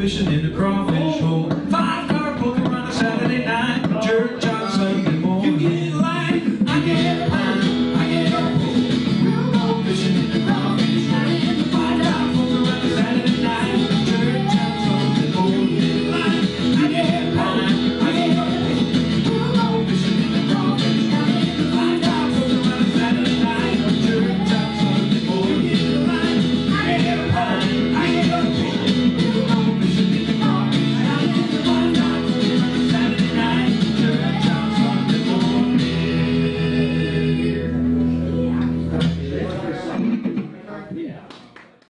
fishing in the crawfish.